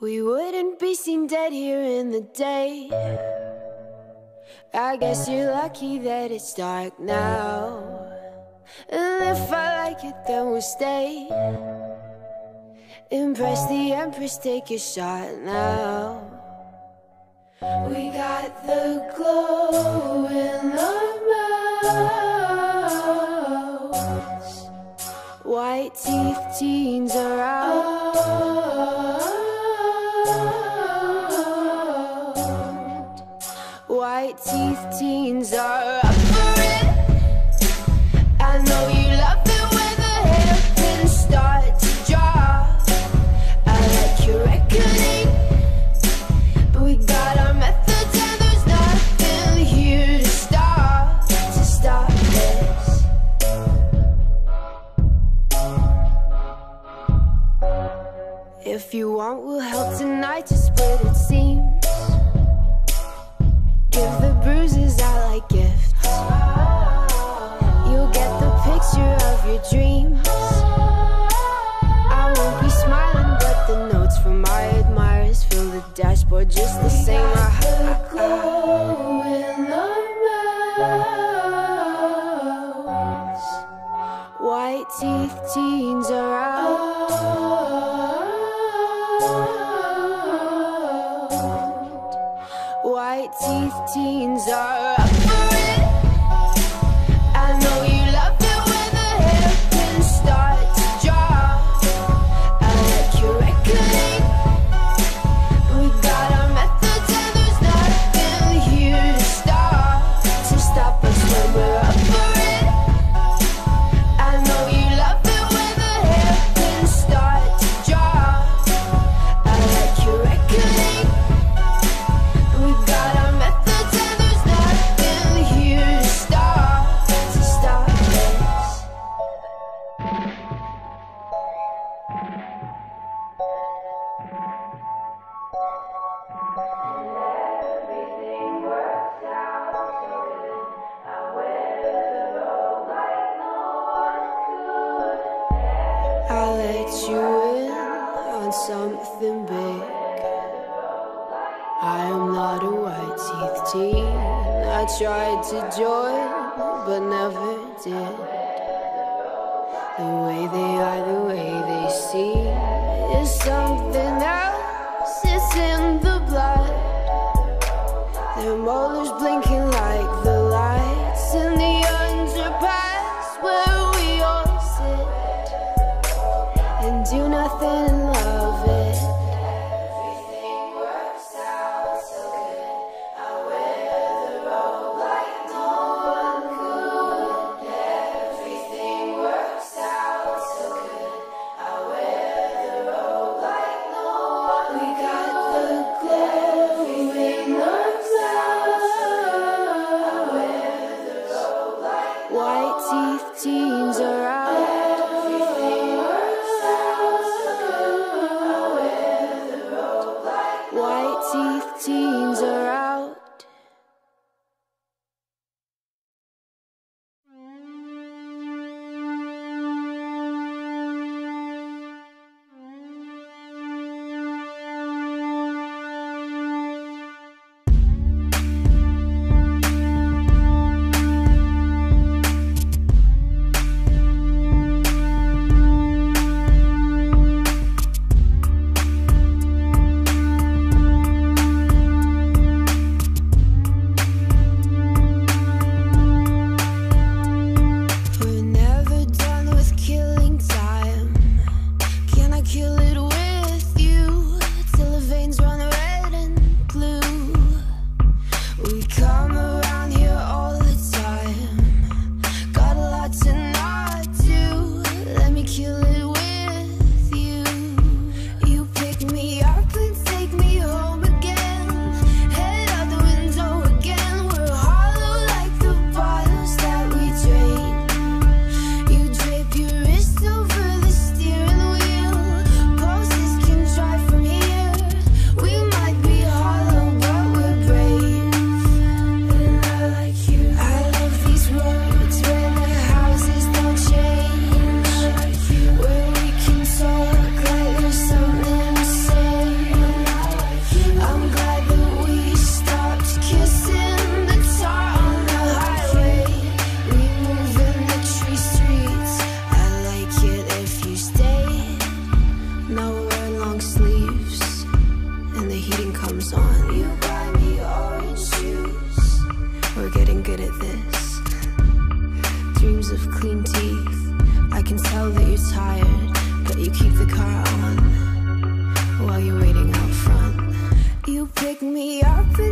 We wouldn't be seen dead here in the day. I guess you're lucky that it's dark now. And if I like it, then we'll stay. Impress the Empress, take a shot now. We got the glow in our mouths. White teeth, teens White teeth, teens are up for it. I know you love it when the hairpins start to drop. I like your reckoning, but we got our methods and there's nothing here to stop to stop this. If you want, we'll help tonight to split it seems. Give the bruises out like gifts. You'll get the picture of your dreams. I won't be smiling, but the notes from my admirers fill the dashboard just the same. I the glow teeth, teens are up tried to join, but never did. The way they are, the way they see is something else. It's in the blood. Their molars blinking around pick me up